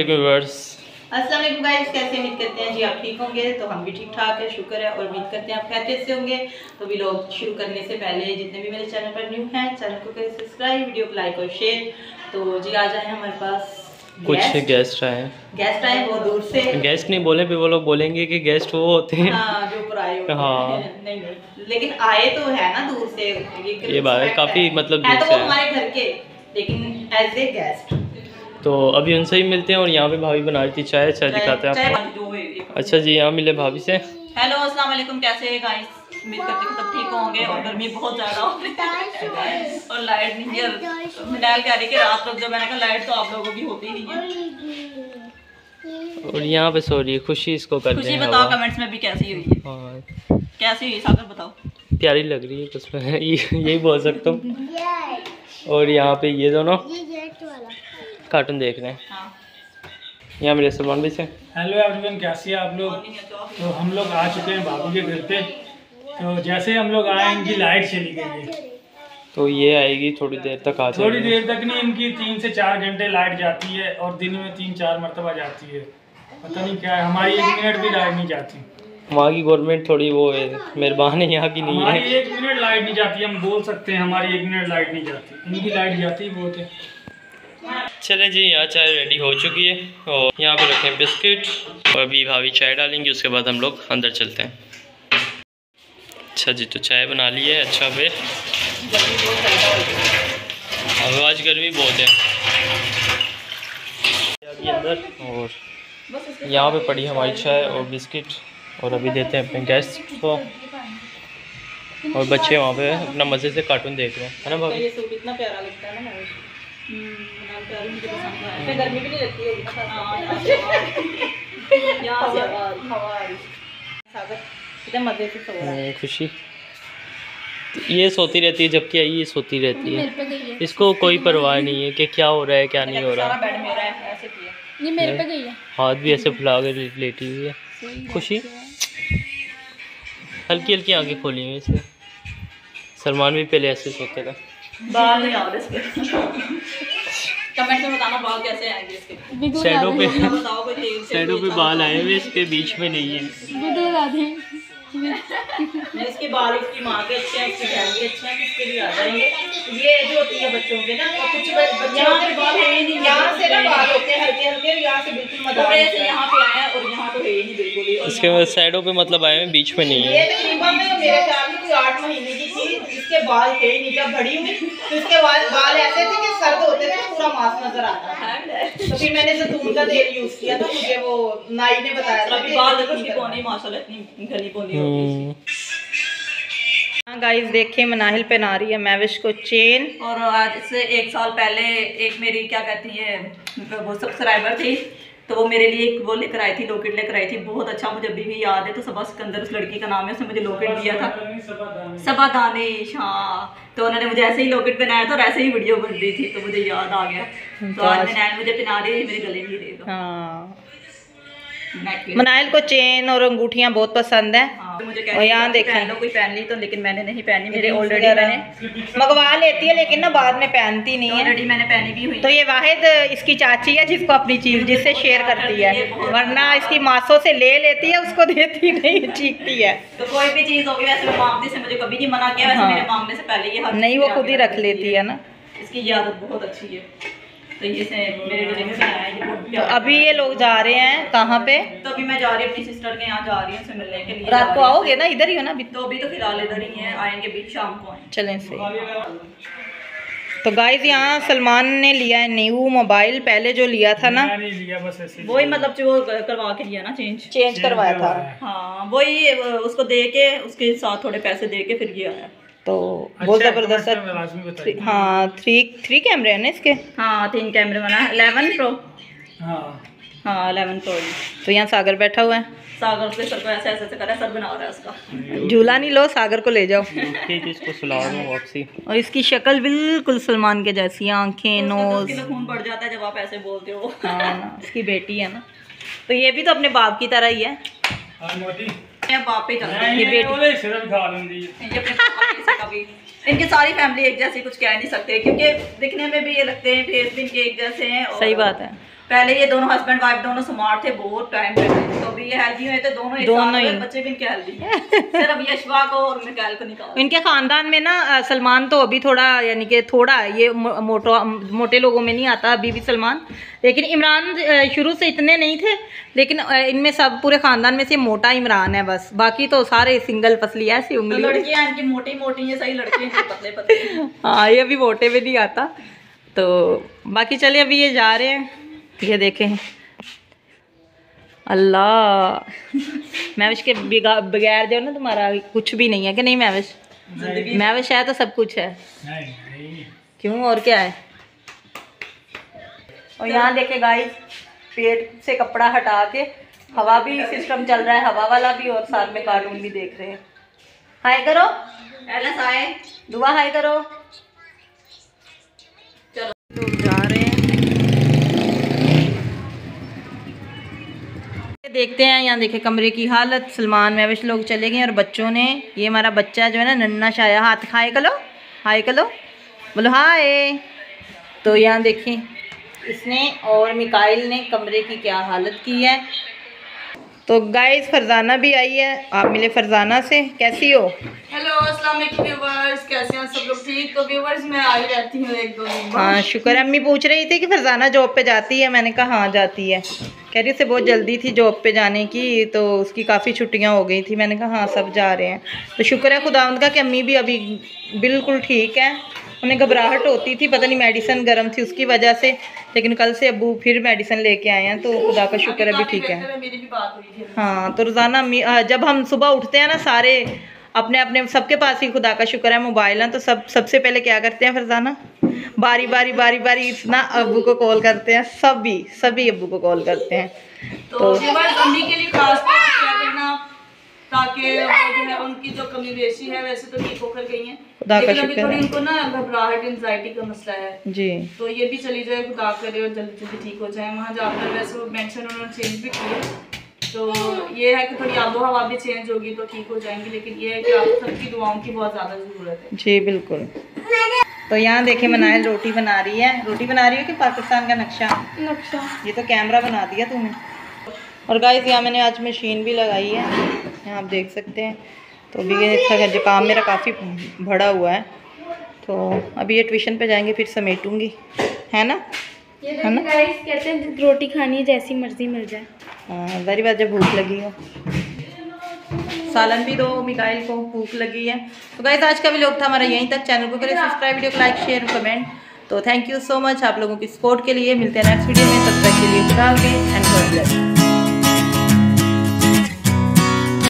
वालेकुम व्यूअर्स अस्सलाम गाइस कैसे उम्मीद करते हैं? जी आप ठीक होंगे तो हम भी ठीक ठाक है शुक्र है और उम्मीद करते हैं आप खैरियत से होंगे। तो भी लोग शुरू करने से पहले जितने भी मेरे चैनल पर न्यू हैं चैनल को करें सब्सक्राइब वीडियो को लाइक और शेयर तो जी आ जाए हमारे पास कुछ गेस्ट गेस्ट आए गेस्ट आए बहुत दूर से। गेस्ट नहीं बोले फिर वो लोग बोलेंगे कि गेस्ट वो होते हैं। हाँ जो ऊपर आए होते हाँ। हैं। नहीं नहीं। लेकिन आए तो है ना दूर से। ये ये बात काफ़ी। मतलब है तो वो हमारे घर के लेकिन एज ए गेस्ट तो अभी उनसे ही मिलते हैं और यहाँ पे भाभी बना रही थी चाय चाय दिखाते हैं आपको। अच्छा जी यहाँ मिले भाभी से। हेलो अस्सलाम वालेकुम कैसे हैं गाइस उम्मीद करती हूँ सब ठीक होंगे और गर्मी बहुत ज़्यादा हो रही है। और लाइट नहीं है। मिनाल कह रही कि रात जब मैंने कहा लाइट तो आप लोगों की होती ही नहीं है। और यहाँ पे सो रही है खुशी इसको कर खुशी बताओ कमेंट्स में भी कैसी हुई है। कैसी हुई सागर बताओ। प्यारी लग रही है ये- यही बोल सकता हूँ। और यहाँ पे ये दोनों। कार्टून देख रहे हैं। हाँ यहाँ मेरे सलमान भी से। हेलो एवरीवन कैसे हैं आप लोग? तो हम लोग आ चुके हैं बाबू के घर पे। तो जैसे हम लोग आए इनकी लाइट चली गई है। तो ये आएगी थोड़ी देर तक आ थोड़ी देर तक नहीं इनकी तीन से चार घंटे लाइट जाती है और दिन में तीन चार मरतबा जाती है। पता नहीं क्या है हमारी एक मिनट भी लाइट नहीं जाती। वहाँ की गवर्नमेंट थोड़ी वो है मेहरबान है यहाँ की नहीं है। एक मिनट लाइट नहीं जाती हम बोल सकते हैं हमारी एक मिनट लाइट नहीं जाती। इनकी लाइट जाती ही बहुत है। चले जी, यहाँ चाय रेडी हो चुकी है और यहाँ पे रखें बिस्किट। और अभी भाभी चाय डालेंगी, उसके बाद हम लोग अंदर चलते हैं। अच्छा जी तो चाय बना ली है अच्छा पे। अब आज गर्मी बहुत है। अभी अंदर और यहाँ पे पड़ी हमारी चाय और बिस्किट, और अभी देते हैं अपने गेस्ट को। और बच्चे वहाँ पे अपना मज़े से कार्टून देख रहे हैं। है ना भाभी? ये सूट इतना प्यारा लगता ना महेश प्यारी मुझे पसंद फिर गर्मी भी नहीं लगती होगी यहाँ से हवा हवा आ रही। सागर कितने मज़े से सो रहा है। खुशी। ये सोती रहती है जबकि आई ये सोती रहती है। इसको कोई परवाह नहीं है कि क्या हो रहा है क्या नहीं हो रहा। है ये मेरे पे गई है। हाथ भी ऐसे फुला कर लेटी हुई है। खुशी? हल्की हल्की आँखें खोली हुई इसने सलमान भी पहले ऐसे सोते थे। बाल नहीं आ रहे इसके। कमेंट में बताना बाल कैसे आएँगे इसके। शैडो पे शैडो पे बाल आए हुए इसके बीच में नहीं है। इसके बाल इसकी माँ के अच्छे हैं इसकी बहन के अच्छे हैं तो इसके लिए आ जाएँगे। ये जो होती है बच्चों के ना कुछ बाल है ही नहीं यहाँ से ना बाल होते हैं हल्के हल्के यहाँ से बिल्कुल मदार से यहाँ पे आया है और यहाँ तो है ही नहीं बिल्कुल ही। इसके बाद साइडों पे मतलब आए हुए बीच में नहीं है। ये है तकरीबन मेरे ख्याल में कोई आठ महीने की थी। इसके बाल थे ही नहीं जब बड़ी हुई तो इसके बाल बाल ऐसे थे कि सर्द होते थे तो पूरा मास्क नज़र आता था। तो फिर मैंने जैतून का तेल यूज़ किया था मुझे वो नाई ने बताया था कि बाल देखो इसकी पौनी माशाल्लाह इतनी घनी पौनी हम्म, हाँ गाइस देखिए मनाहिल पहना रही है मैविश को चेन। और आज से एक साल पहले एक मेरी क्या कहती है वो सब्सक्राइबर थी तो वो मेरे लिए एक वो लेकर आई थी लॉकेट लेकर आई थी। बहुत अच्छा मुझे अभी भी याद है। तो सबा सिकंदर उस लड़की का नाम है उसने मुझे लॉकेट दिया था। सबा दानिश हाँ। तो उन्होंने मुझे ऐसे ही लॉकेट पहनाया था और ऐसे ही वीडियो बन रही थी तो मुझे याद आ गया। तो आज मैंने नैन मुझे पहना रही मेरे गले में ही दे दो हाँ मनाइल को चेन और अंगूठियाँ बहुत पसंद है। हाँ, मुझे कह और यहाँ देखें। लो कोई पहन ली तो लेकिन मैंने नहीं पहनी मेरे ऑलरेडी मैंने मंगवा लेती है लेकिन ना बाद में पहनती नहीं है। ऑलरेडी मैंने पहनी भी हुई तो ये वाहिद इसकी चाची है जिसको अपनी चीज़ जिससे शेयर करती है। वरना इसकी मासों से ले लेती है उसको देती नहीं चीखती है। तो कोई भी चीज़ होगी वैसे मैं मांगती से मुझे कभी नहीं मना किया वैसे हाँ। मेरे मांगने से पहले ये नहीं वो खुद ही रख लेती है। ना। इसकी आदत बहुत अच्छी है। तो ये से मेरे गले में बनाया है तो अभी ये लोग जा रहे हैं कहाँ पे? तो अभी मैं जा रही हूँ अपनी सिस्टर के यहाँ जा रही हूँ मिलने के लिए। रात को आओगे ना? इधर ही हो ना अभी? तो अभी तो फ़िलहाल इधर ही है आएँगे भी शाम को। चलें से तो गाइज़ यहाँ सलमान ने लिया है न्यू मोबाइल पहले जो लिया था ना लिया बस ऐसे वही मतलब जो करवा के लिया ना चेंज चेंज करवाया था। हाँ वही उसको दे के उसके साथ थोड़े पैसे दे के फिर ये आया। तो बहुत अच्छा, ज़बरदस्त कमेंट में लाजमी बताइए थ्री- हाँ थ्री थ्री कैमरे हैं ना इसके? हाँ तीन कैमरे बना है अलेवन प्रो हाँ हाँ अलेवन प्रो तो यहाँ सागर बैठा हुआ है। सागर उसके सर को ऐसे ऐसे ऐसे कर सर बना रहा है उसका। झूला नहीं लो सागर को ले जाओ। ठीक है इसको सुला वापसी। और इसकी शक्ल बिल्कुल सलमान के जैसी आँखें नोज़। तो खून बढ़ जाता है जब आप ऐसे बोलते हो। हाँ ना इसकी बेटी है ना। तो ये भी तो अपने बाप की तरह ही है। हाँ बाप पे ये बेटी- कभी इनकी सारी फैमिली एक जैसी कुछ कह नहीं सकते क्योंकि दिखने में भी ये लगते हैं फेस भी इनके एक जैसे हैं और सही बात है। पहले ये दोनों हस्बैंड वाइफ दोनों स्मार्ट थे बहुत टाइम पे तो अभी ये हेल्दी हुए थे दोनों एक दोनों साथ ही। बच्चे भी इनके हेल्दी सिर्फ़ यशवा को और मिकाइल को निकाल। इनके खानदान में ना सलमान तो अभी थोड़ा यानी कि थोड़ा ये मोटो मोटे लोगों में नहीं आता अभी भी सलमान। लेकिन इमरान शुरू से इतने नहीं थे लेकिन इनमें सब पूरे खानदान में से मोटा इमरान है बस। बाकी तो सारे सिंगल पसली ऐसी तो उंगली लड़कियाँ इनकी मोटी मोटी ये सही लड़के पतले पतले हाँ ये अभी मोटे में नहीं आता। तो बाकी चलिए अभी ये जा रहे हैं। ये देखें। अल्लाह। मैविश के बगैर जो ना तुम्हारा कुछ भी नहीं है कि नहीं मैविश ज़िंदगी। मैविश है तो सब कुछ है। नहीं नहीं। क्यों? और क्या है? और यहाँ देखे गाइस पेट से कपड़ा हटा के हवा भी सिस्टम चल रहा है हवा वाला भी और साथ में कार्टून भी देख रहे हैं। हाय करो। एलएस आए दुआ हाय करो। चलो। तो जा रहे हैं। देखते हैं यहाँ देखे कमरे की हालत। सलमान महविश लोग चले गए और बच्चों ने ये हमारा बच्चा जो है ना नन्ना शाया हाथ खाए कलो। हाय कलो। बोलो हाय तो यहाँ देखें इसने और मिकाइल ने कमरे की क्या हालत की है? तो गाइस फरजाना भी आई है। आप मिले फरजाना से। कैसी हो? हेलो अस्सलाम वालेकुम व्यूअर्स कैसे हैं सब लोग? ठीक? तो व्यूअर्स मैं आई रहती हूँ एक दो दिन हाँ शुक्र है। अम्मी पूछ रही थी कि फरजाना जॉब पे जाती है। मैंने कहा हाँ जाती है। कह रही उसे बहुत जल्दी थी जॉब पे जाने की तो उसकी काफ़ी छुट्टियाँ हो गई थी। मैंने कहा हाँ सब जा रहे हैं। तो शुक्र है खुदावंद का कि अम्मी भी अभी बिल्कुल ठीक है। उन्हें घबराहट होती थी, पता नहीं मेडिसिन गर्म थी उसकी वजह से, लेकिन कल से अबू फिर मेडिसिन लेके आए हैं तो खुदा का शुक्र अभी ठीक है। हाँ तो रोज़ाना जब हम सुबह उठते हैं ना सारे, अपने अपने सबके पास ही खुदा का शुक्र है, मोबाइल है तो सब, सबसे पहले क्या करते हैं फरजाना बारी बारी बारी बारी, इतना अब्बू को कॉल करते हैं, सभी सभी अबू को कॉल करते हैं। तो अम्मी के लिए खास ताकि उनकी जो कमी बेशी है वैसे तो ठीक होकर गई हैं। खुदा लेकिन अभी थोड़ी। इनको ना घबराहट एंजाइटी का मसला है। जी। तो ये भी चली जाए खुदा करे और जल्दी जल्दी ठीक हो जाए। वहाँ जाकर वैसे वो मेंशन उन्होंने चेंज भी किए। तो ये है कि थोड़ी आबो हवा भी चेंज होगी तो ठीक हो जाएँगी लेकिन ये है कि आप सबकी दुआओं की बहुत ज़्यादा ज़रूरत है। जी बिल्कुल। तो यहाँ देखे मनायल रोटी बना रही है। रोटी बना रही है कि पाकिस्तान का नक्शा? नक्शा। ये तो कैमरा बना दिया तूने। और गाइस यहाँ मैंने आज मशीन भी लगाई है। यहाँ आप देख सकते हैं। तो अभी ये जुकाम मेरा काफ़ी बढ़ा हुआ है। तो अभी ये ट्यूशन पे जाएँगे फिर समेटूँगी। है ना? है ना? कहते हैं रोटी खानी है जैसी मर्ज़ी मिल जाए। हाँ बारी बार जब भूख लगी हो। सालन भी दो मिकाइल को भूख लगी है। तो गाइस आज का भी लोग था हमारा यहीं तक। चैनल को करें सब्सक्राइब वीडियो को लाइक शेयर कमेंट तो थैंक यू सो मच आप लोगों की सपोर्ट के लिए। मिलते हैं नेक्स्ट वीडियो में। तब तक के लिए खुदा एंड गॉड ब्लेस